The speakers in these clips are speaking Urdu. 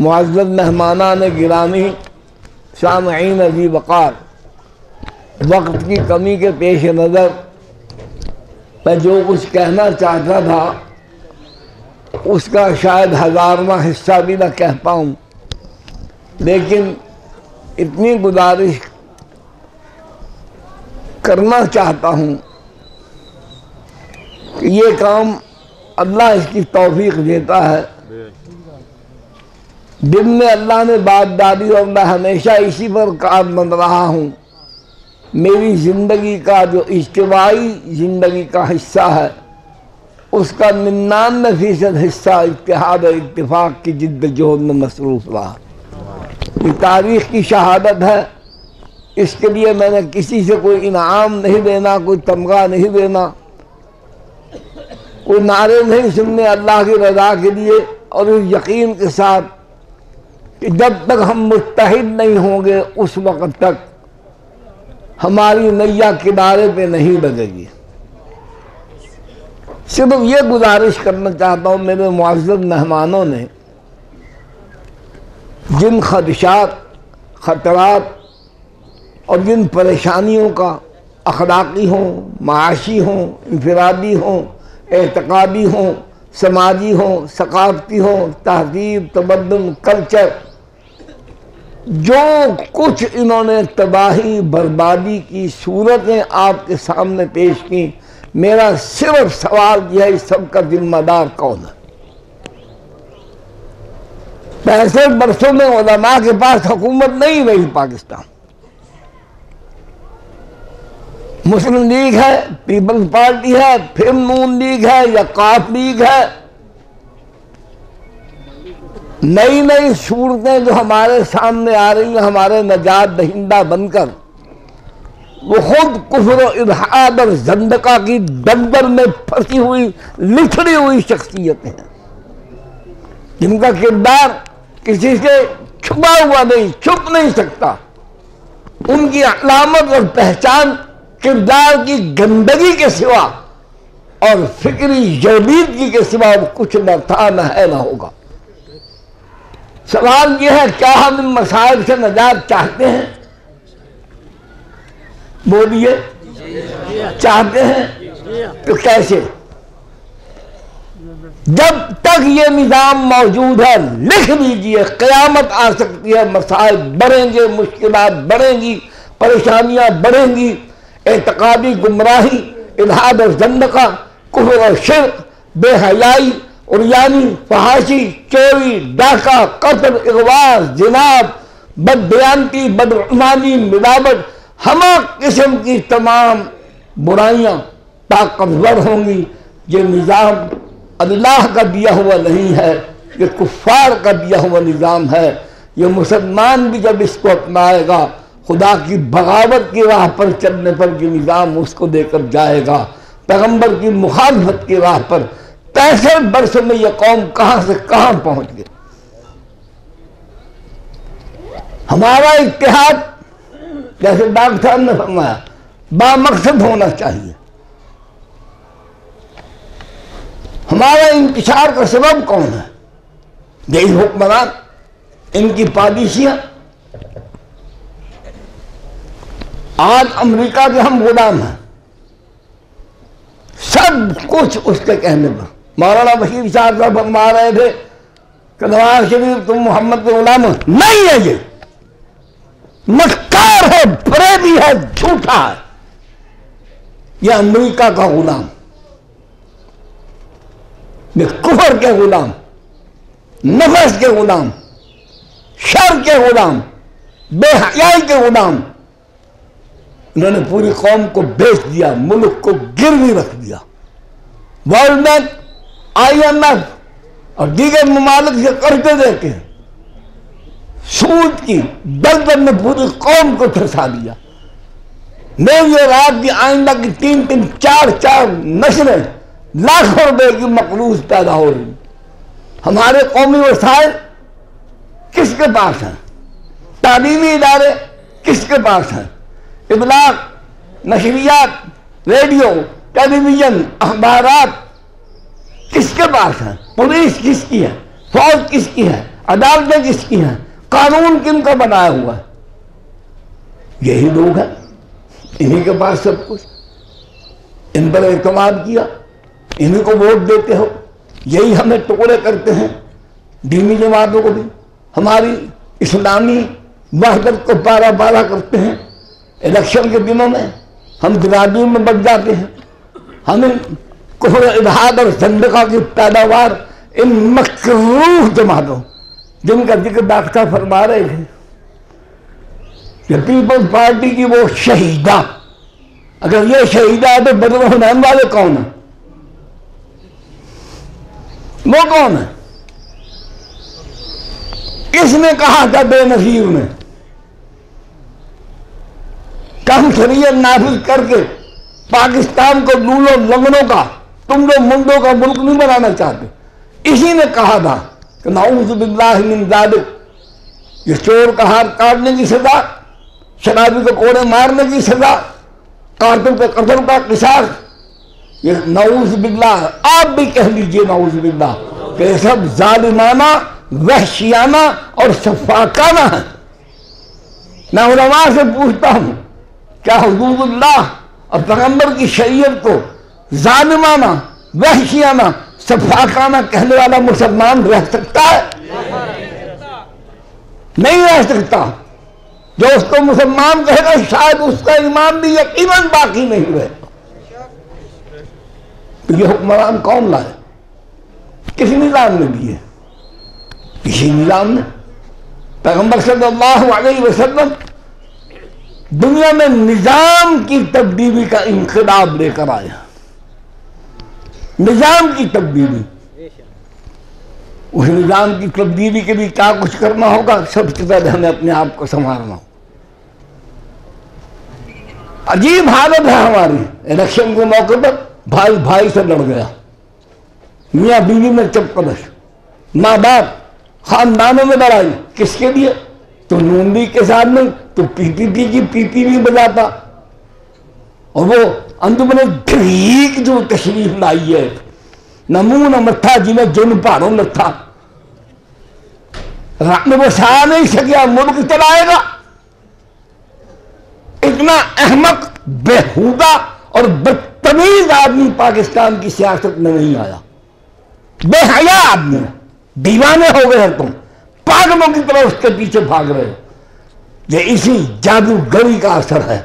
معزز مہمانان گرامی سامعین عزی وقار، وقت کی کمی کے پیش نظر، میں جو کچھ کہنا چاہتا تھا، اس کا شاید ہزارواں حصہ بھی نہ کہہ پاؤں۔ لیکن اتنی گزارش کرنا چاہتا ہوں کہ یہ کام اللہ اس کی توفیق دیتا ہے۔ دن میں اللہ نے بات ڈالی اور میں ہمیشہ اسی پر کار بن رہا ہوں۔ میری زندگی کا جو اجتماعی زندگی کا حصہ ہے، اس کا ننانوے فیصد حصہ اتحاد اور اتفاق کی جد جہد میں مصروف رہا۔ یہ تاریخ کی شہادت ہے۔ اس کے لیے میں نے کسی سے کوئی انعام نہیں دینا، کوئی تمغہ نہیں دینا۔ کوئی نعرے نہیں سننے، اللہ کی رضا کے لیے اور اس یقین کے ساتھ کہ جب تک ہم متحد نہیں ہوں گے، اس وقت تک ہماری نیا کنارے پہ نہیں لگے گی۔ صرف یہ گزارش کرنا چاہتا ہوں، میرے معزز مہمانوں نے، جن خدشات، خطرات اور جن پریشانیوں کا اخلاقی ہوں، معاشی ہوں، انفرادی ہوں، اعتقادی ہوں، سماجی ہوں، ثقافتی ہوں، تہذیب تمدن کلچر جو کچھ انہوں نے تباہی بربادی کی صورتیں آپ کے سامنے پیش کی میرا صرف سوال یہ ہے، اس سب کا ذمہ دار کون ہے؟ پینسٹھ برسوں میں علماء کے پاس حکومت نہیں رہی پاکستان۔ مسلم لیگ ہے، پیپلز پارٹی ہے، پھر نون لیگ ہے یا کاف لیگ ہے۔ نئی نئی صورتیں جو ہمارے سامنے آ رہی ہیں، ہمارے نجات دہندہ بن کر، وہ خود کفر و ارحاد اور زندقہ کی دندر میں پھنسی ہوئی لکھڑی ہوئی شخصیتیں ہیں۔ جن کا کردار کسی سے چھپا ہوا نہیں، چھپ نہیں سکتا۔ ان کی علامت اور پہچان کردار کی گندگی کے سوا اور فکری یوبیدگی کے سوا کچھ نہ تھا، نہ ہے، نہ ہوگا۔ سوال یہ ہے، کیا ہم ان مسائل سے نجات چاہتے ہیں؟ بولیے، چاہتے ہیں؟ تو کیسے؟ جب تک یہ نظام موجود ہے، لکھ لیجیے، قیامت آ سکتی ہے، مسائل بڑھیں گے، مشکلات بڑھیں گی، پریشانیاں بڑھیں گی، اعتقادی گمراہی الحاد اور زندقہ، کفر اور شرک، بے حیائی اور یعنی فحاشی، چوری، ڈاکہ، قتل، اغواز، جناب بد بیانتی بدعنوانی، ملاوٹ ہمہ قسم کی تمام برائیاں طاقتور ہوں گی یہ نظام اللہ کا دیا ہوا نہیں ہے، یہ کفار کا دیا ہوا نظام ہے۔ یہ مسلمان بھی جب اس کو اپنائے گا، خدا کی بغاوت کی راہ پر چلنے پر یہ نظام اس کو دے کر جائے گا۔ پیغمبر کی مخالفت کی راہ پر پینسٹھ برس میں یہ قوم کہاں سے کہاں پہنچ گئی؟ ہمارا اتحاد، جیسے ڈاکٹر صاحب نے فرمایا با مقصد ہونا چاہیے۔ ہمارا انتشار کا سبب کون ہے؟ یہی حکمران، ان کی پالیسیاں۔ آج امریکہ کے ہم غلام ہیں۔ سب کچھ اس کے کہنے پر۔ مولانا بشیر صاحب صاحب فرما رہے تھے کہ نواز شریف، تم محمد کے غلام نہیں ہے یہ۔ مکار ہے فریبی ہے، جھوٹا ہے۔ یہ امریکہ کا غلام۔ یہ کفر کے غلام۔ نفس کے غلام۔ شر کے غلام۔ بے حیائی کے غلام۔ انہوں نے پوری قوم کو بیچ دیا، ملک کو گروی رکھ دیا۔ World bank I M F. اور دیگر ممالک سے قرضے دے کے سود کی دلدل میں پوری قوم کو تھرسا دیا. نہیں یہ رات کی آئندہ کی تین تین چار چار نسلیں لاکھوں روپے کی مقروض پیدا ہو رہی ہمارے قومی وسائل کس کے پاس ہیں؟ تعلیمی ادارے کس کے پاس ہیں؟ ابلاغ، نشریات، ریڈیو، ٹیلی ویژن، اخبارات کے پاس ہیں پولیس کس کی ہے؟ فوج کس کی ہے؟ عدالتیں کس کی ہیں؟ قانون کن کا بنایا ہوا ہے؟ یہی لوگ ہیں۔ انہی کے پاس سب کچھ۔ ان پر اعتماد کیا۔ انہی کو ووٹ دیتے ہو۔ یہی ہمیں ٹکڑے کرتے ہیں۔ دینی جماعتوں کو بھی۔ ہماری اسلامی وحدت کو پارا پارا کرتے ہیں۔ الیکشن کے دنوں میں ہم برادری میں بڑھ جاتے ہیں۔ ہمیں کفر الحاد اور زندقہ کی پیداوار ان مکروح جماعتوں جن کا ذکر ڈاکٹر فرما رہے تھے کہ پیپلز پارٹی کی وہ شہیدہ اگر یہ شہیدہ ہے تو بدر حنین والے کون ہیں؟ وہ کون ہے کس نے کہا تھا بے نظیر نے۔ کم شریعت نافذ کر کے پاکستان کو لولو لنگنوں کا تم لوگ منڈوں کا ملک نہیں بنانا چاہتے اسی نے کہا تھا کہ نعوذ باللہ من ذالک۔ یہ چور کا ہاتھ کاٹنے کی سزا، شرابی کو کوڑے مارنے کی سزا قاتل پہ قتل کا قصاص۔ یہ نعوذ باللہ، آپ بھی کہہ لیجیے نعوذ باللہ کہ یہ سب ظالمانہ، وحشیانہ اور شفاقانہ ہے میں علماء سے پوچھتا ہوں، کیا حدود اللہ اور پیغمبر کی شریعت کو ظالمانہ، وحشیانہ شفاقانہ کہنے والا مسلمان رہ سکتا ہے؟ نہیں رہ سکتا۔ جو اس کو مسلمان کہے گا، شاید اس کا ایمان بھی یقیناً باقی نہیں رہے۔ تو یہ حکمران کون لائے؟ کسی نظام نے دیے۔ کسی نظام نے۔ پیغمبر صلی اللہ علیہ وسلم دنیا میں نظام کی تبدیلی کا انقلاب لے کر آیا۔ نظام کی تبدیلی۔ اس نظام کی تبدیلی کے لیے کیا کچھ کرنا ہوگا؟ سب سے پہلے ہمیں اپنے آپ کو سنوارنا۔ ہو عجیب حالت ہے ہماری۔ الیکشن کے موقع پر بھائی بھائی سے لڑ گیا۔ میاں بیوی میں چپکلش ماں باپ خاندانوں میں لڑائی۔ کس کے لیے؟ تو نوندی کے ساتھ میں تو پی پی پی کی پی پی بھی بجاتا۔ اور وہ اندر نے ٹھیک جو تشریف لائی ہے نہ منہ نہ متھا جنہیں جن پہاڑوں میں تھا رات نہیں سکیا ملک چلائے گا اتنا احمق بےحودہ اور بدتمیز آدمی پاکستان کی سیاست میں نہیں آیا بے حیا آدمی دیوانے ہو گئے تم پاگلوں کی طرح اس کے پیچھے بھاگ رہے یہ اسی جادوگری کا اثر ہے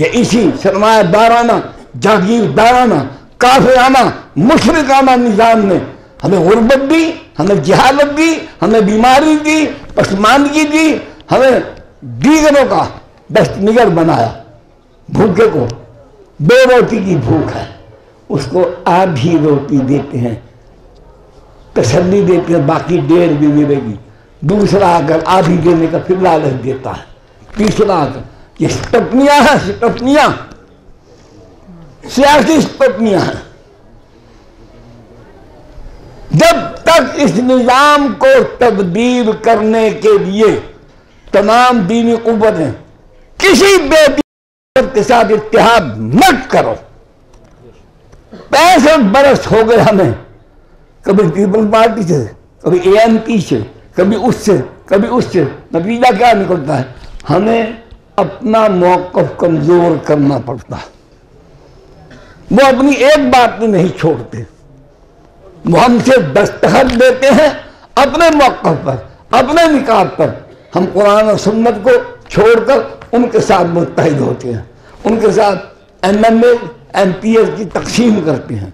یہ اسی سرمایہ دارانہ، جاگیر دارانہ، کافرانہ مشرقانہ نظام نے ہمیں غربت دی، ہمیں جہالت دی، ہمیں بیماری دی، پسماندگی دی، ہمیں دیگروں کا دست نگر بنایا۔ بھوکے کو دو روٹی کی بھوک ہے۔ اس کو آدھی روٹی دیتے ہیں، تسلی دیتے ہیں، باقی ڈیڑھ بھی ملے گی۔ دوسرا اگر آدھی دینے کا پھر لالچ دیتا ہے۔ تیسرا اگر یہ سٹپنیاں ہیں سٹپنیاں سیاسی سٹپنیاں ہیں۔ جب تک اس نظام کو تبدیل کرنے کے لیے تمام دینی قوتیں کسی بے کے ساتھ اتحاد مت کرو۔ پینسٹھ برس ہو گئے ہمیں۔ کبھی پیپل پارٹی سے، کبھی اے ایم پی سے، کبھی اس سے، کبھی اس سے۔ نتیجہ کیا نکلتا ہے؟ ہمیں اپنا موقف کمزور کرنا پڑتا وہ اپنی ایک بات بھی نہیں چھوڑتے۔ وہ ہم سے دستخط دیتے ہیں اپنے موقف پر، اپنے نکات پر۔ ہم قرآن و سنت کو چھوڑ کر ان کے ساتھ متحد ہوتے ہیں۔ ان کے ساتھ M M A M P S کی تقسیم کرتے ہیں۔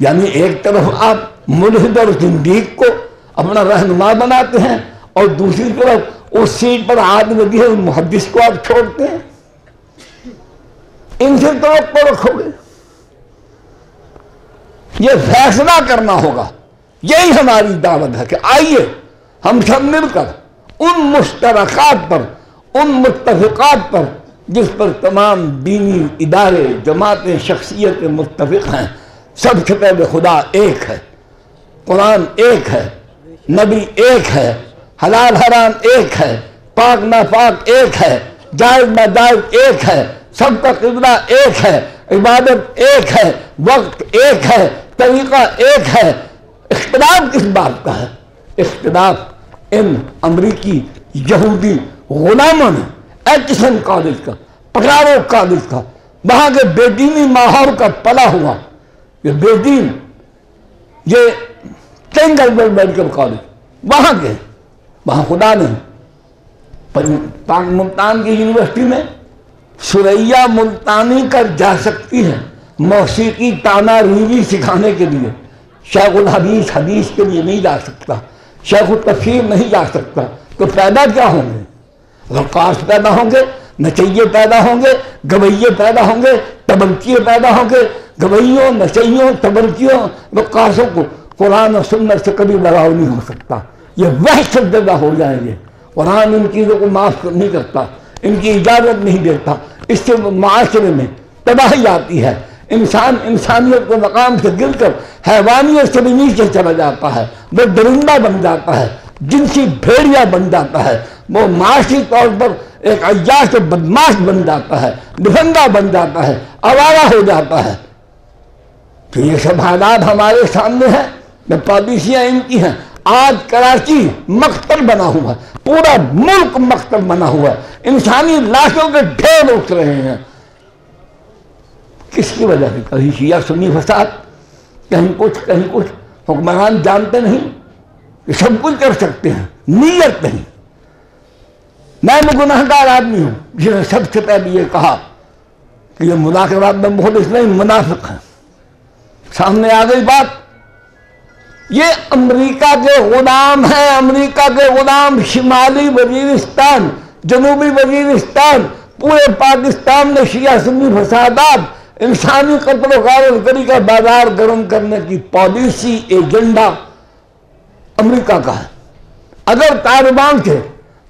یعنی ایک طرف آپ ملحد اور زندیق کو اپنا رہنما بناتے ہیں اور دوسری طرف اس سیٹ پر ہاتھ لگی ہے محدث کو آپ چھوڑتے ہیں۔ ان سے توقع رکھو گے۔ یہ فیصلہ کرنا ہوگا۔ یہی ہماری دعوت ہے کہ آئیے، ہم سب مل کر ان مشترکات پر، ان متفقات پر، جس پر تمام دینی ادارے، جماعتیں، شخصیتیں متفق ہیں۔ سب سے پہلے خدا ایک ہے، قرآن ایک ہے، نبی ایک ہے۔ حلال حرام ایک ہے، پاک ناپاک ایک ہے، جائز ناجائز ایک ہے، سب کا قبلہ ایک ہے، عبادت ایک ہے، وقت ایک ہے، طریقہ ایک ہے۔ اختلاف کس بات کا ہے؟ اختلاف ان امریکی، یہودی غلاموں نے ایکسن کالج کا پکارو کالج کا، وہاں کے بے دینی ماحول کا پلا ہوا۔ یہ بے دین یہ کینگل میڈیکل کالج، وہاں کے۔ وہاں خدا نے ملتان کی یونیورسٹی میں سریا ملتانی کر جا سکتی ہے موسیقی تانا ریوی سکھانے کے لیے۔ شیخ الحدیث حدیث کے لیے نہیں جا سکتا۔ شیخ التفیر نہیں جا سکتا۔ تو پیدا کیا ہوں گے؟ رقاص پیدا ہوں گے، نچیے پیدا ہوں گے، گویے پیدا ہوں گے تبرکیے پیدا ہوں گے۔ گویوں، نچیوں تبرکیوں رقاصوں کو قرآن و سنت سے کبھی لگاؤ نہیں ہو سکتا۔ یہ وحشت زدہ ہو جائیں گے قرآن ہاں ان چیزوں کو معاف نہیں کرتا، ان کی اجازت نہیں دیتا۔ اس سے معاشرے میں تباہی آتی ہے۔ انسان انسانیت کو مقام سے گر کر حیوانیت سے بھی نیچے چلا جاتا ہے۔ وہ درندہ بن جاتا ہے۔ جنسی بھیڑیا بن جاتا ہے۔ وہ معاشی طور پر ایک عیاش بدماش بن جاتا ہے۔ نفندہ بن جاتا ہے۔ آوارہ ہو جاتا ہے۔ تو یہ سب حالات ہمارے سامنے ہیں۔ پالیسیاں ان کی ہیں۔ آج کراچی مقتل بنا ہوا ہے، پورا ملک مقتل بنا ہوا ہے۔ انسانی لاشوں کے ڈھیر اٹھ رہے ہیں۔ کس کی وجہ سے؟ کہیں شیعہ سنی فساد؟ کہیں کچھ کہیں کچھ۔ حکمران جانتے نہیں کہ سب کچھ کر سکتے ہیں، نیت نہیں۔ میں نے گناہ گار آدمی ہوں جس نے سب سے پہلے یہ کہا کہ یہ مذاکرات میں بہت اس نہیں منافق ہے سامنے آ گئی بات۔ یہ امریکہ کے غلام ہیں، امریکہ کے غلام شمالی وزیرستان، جنوبی وزیرستان، پورے پاکستان میں شیعہ سنی فسادات، انسانی قتل و غارت کا بازار گرم کرنے کی پالیسی، ایجنڈا امریکہ کا ہے۔ اگر طالبان کے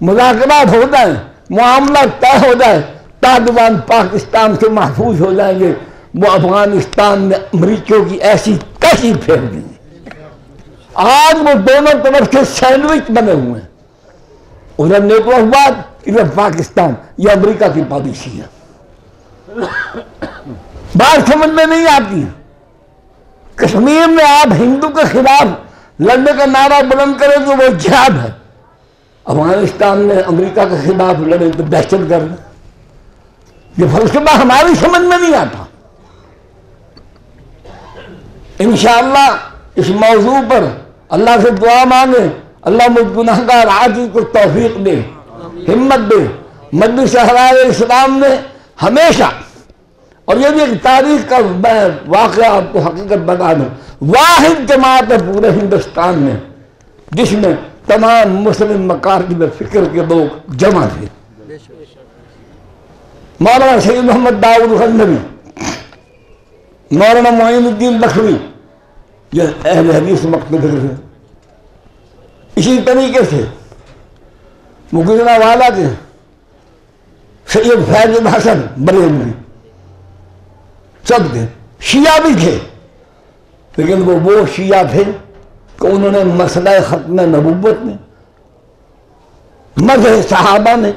مذاکرات ہو جائیں، معاملہ طے ہو جائے طالبان پاکستان سے محفوظ ہو جائیں گے، وہ افغانستان میں امریکیوں کی ایسی کیسی پھیر دیں گے آج وہ دونوں طرف سے سینڈوچ بنے ہوئے ہیں۔ ادھر نیٹو بات ادھر پاکستان، یہ امریکہ کی پالیسی ہے۔ بات سمجھ میں نہیں آتی۔ کشمیر میں آپ ہندو کے خلاف لڑنے کا نعرہ بلند کریں تو وہ جہاد ہے۔ افغانستان میں امریکہ کے خلاف لڑے تو دہشت گرد۔ یہ فلسفہ ہماری سمجھ میں نہیں آتا۔ انشاءاللہ اس موضوع پر اللہ سے دعا مانگے، اللہ مجھ گناہ گار آجی کو توفیق دے، ہمت دے۔ مجلس حرار اسلام نے ہمیشہ، اور یہ بھی ایک تاریخ کا واقعہ آپ کو حقیقت بتا دوں، واحد جماعت ہے پورے ہندوستان میں، جس میں تمام مسلم مکارجب فکر کے لوگ جمع تھے۔ مولانا سید محمد داؤد غنبی مولانا معین الدین لکھوی یہ اہل حدیث مقتل ہے اسی طریقے سے مغلہ والا کے سید فیض الحسن بریلوی سب تھے۔ شیعہ بھی تھے۔ لیکن وہ وہ شیعہ تھے کہ انہوں نے مسئلہ ختم نبوت میں، مذہب صحابہ نے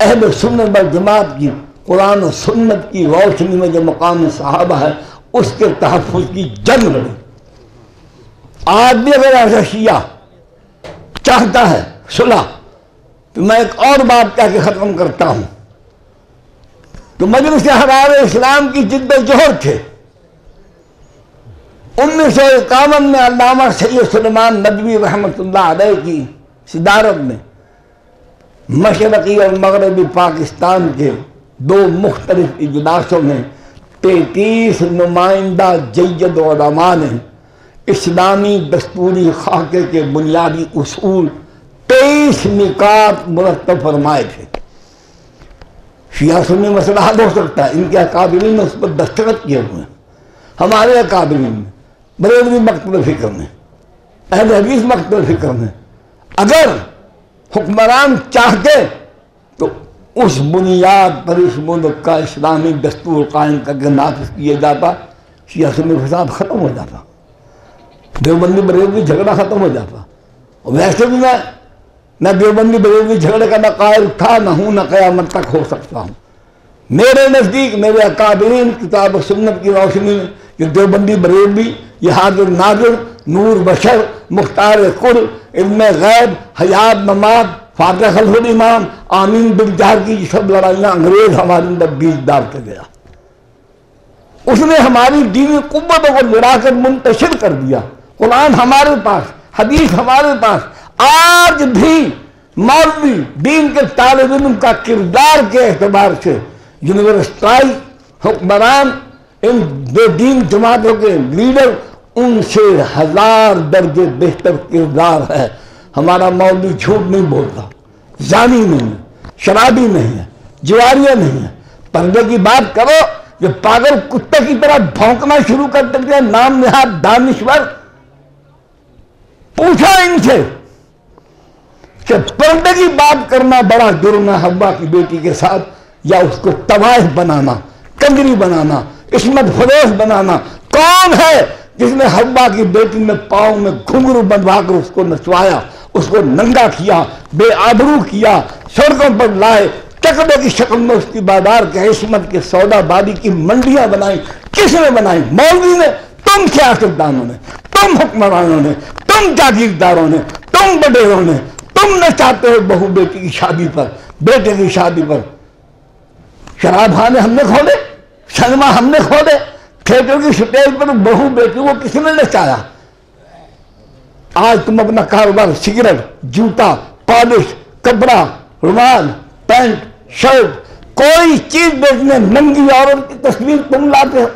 اہل سنت بل جماعت کی، قرآن و سنت کی روشنی میں جو مقام صحابہ ہے، اس کے تحفظ کی جنگ لڑی۔ آج بھی اگر ایسا چاہتا ہے، صلح، تو میں ایک اور بات کہہ کے ختم کرتا ہوں۔ تو مجلس حرار اسلام کی جد جوہر تھے۔ انیس سو اکاون میں علامہ سید سلمان ندوی رحمت اللہ علیہ کی صدارت میں مشرقی اور مغربی پاکستان کے دو مختلف اجلاسوں میں تینتیس نمائندہ جید علماء نے اسلامی دستوری خاکے کے بنیادی اصول تیئیس نکات مرتب فرمائے تھے۔ شیعہ سنی مسئلہ حل ہو سکتا ہے۔ ان کے اکابرین نے اس پر دستخط کیے ہوئے ہیں۔ ہمارے اکابرین میں بریلوی مکتب فکر میں، اہل حدیث مکتب فکر میں۔ اگر حکمران چاہتے تو اس بنیاد پر اس ملک کا اسلامی دستور قائم کر کے نافذ کیا جاتا۔ شیعہ سنی فساد ختم ہو جاتا۔ دیوبندی بریلوی جھگڑا ختم ہو جاتا اور ویسے بھی میں نہ دیوبندی بریلوی جھگڑے کا نہ قائل تھا نہ ہوں نہ قیامت تک ہو سکتا ہوں میرے نزدیک میرے اکابرین کتاب و سنت کی روشنی میں یہ دیوبندی بریلوی یہ حاضر ناظر نور بشر مختار کل علم غیب حیات نماز فاتح خلف الامام آمین بالجہر کی یہ سب لڑائیاں انگریز ہمارے اندر بیج ڈالتے گیا اس نے ہماری دینی قوتوں کو لڑا کر منتشر کر دیا قرآن ہمارے پاس، حدیث ہمارے پاس، آج بھی مولوی دین کے طالب علم کا کردار کے اعتبار سے یونیورسٹائی حکمران، ان بے دین جماعتوں کے لیڈر، ان سے ہزار درجے بہتر کردار ہے۔ ہمارا مولوی جھوٹ نہیں بولتا، زانی نہیں ہے، شرابی نہیں ہے جواریہ نہیں ہے۔ پردے کی بات کرو، یہ پاگل کتے کی طرح بھونکنا شروع کر دیتے ہیں، نام نہاد دانشور۔ پوچھا ان سے کہ پردے کی بات کرنا بڑا جرم ہے حبا کی بیٹی کے ساتھ، یا اس کو تباہ بنانا کنگری بنانا، عصمت فروش بنانا۔ کون ہے جس نے حبا کی بیٹی میں پاؤں میں گھنگرو بنوا کر اس کو نچوایا، اس کو ننگا کیا، بے آبرو کیا، سڑکوں پر لائے چکڑے کی شکل میں اس کی بازار کے عصمت کے سودا بادی کی منڈیاں بنائی، کس نے بنائی؟ مولوی نے، تم سیاستدانوں نے؟ تم حکمرانوں نے تم جاگیرداروں نے، تم بڈیروں نے، تم نہ چاہتے ہو بہو بیٹی کی شادی پر، بیٹے کی شادی پر۔ شراب خانے ہم نے کھولے سنیما ہم نے کھولے تھیٹر کی سٹیج پر بہو بیٹی کو کس نے نچایا؟ آج تم اپنا کاروبار، سگریٹ، جوتا، پالش، کپڑا، رومال، پینٹ، شرٹ، کوئی چیز بیچنے، ننگی عورت کی تصویر تم لاتے ہو۔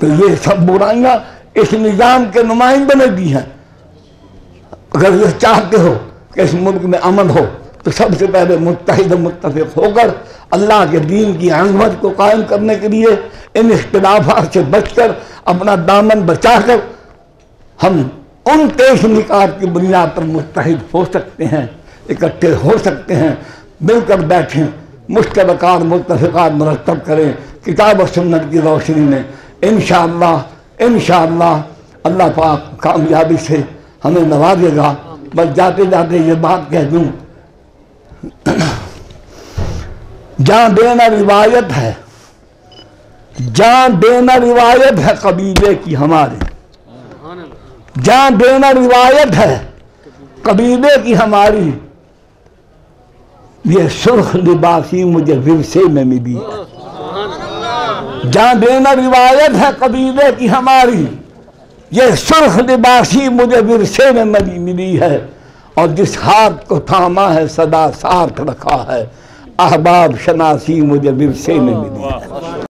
تو یہ سب برائیاں اس نظام کے نمائندے نے دی ہیں۔ اگر یہ چاہتے ہو کہ اس ملک میں امن ہو، تو سب سے پہلے متحد متفق ہو کر اللہ کے دین کی عظمت کو قائم کرنے کے لیے ان اختلافات سے بچ کر اپنا دامن بچا کر ہم ان تیس نکات کی بنیاد پر متحد ہو سکتے ہیں، اکٹھے ہو سکتے ہیں، مل کر بیٹھیں، مشترکات، متفقات مرتب کریں۔ کتاب و سنت کی روشنی میں انشاءاللہ انشاءاللہ اللہ پاک کامیابی سے ہمیں نوازے گا۔ بس جاتے جاتے یہ بات کہہ دوں۔ جہاں دینا روایت ہے، جہاں دینا روایت ہے قبیلے کی ہمارے۔ جہاں دینا روایت ہے قبیلے کی ہماری۔ یہ سرخ لباسی مجھے ورثے میں ملی۔ جہاں دینا روایت ہے قبیلے کی ہماری، یہ سرخ لباسی مجھے ورثے میں ملی ہے اور جس ہاتھ کو تھاما ہے، صدا ساتھ رکھا ہے، احباب شناسی مجھے ورثے میں ملی ہے۔